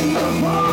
the.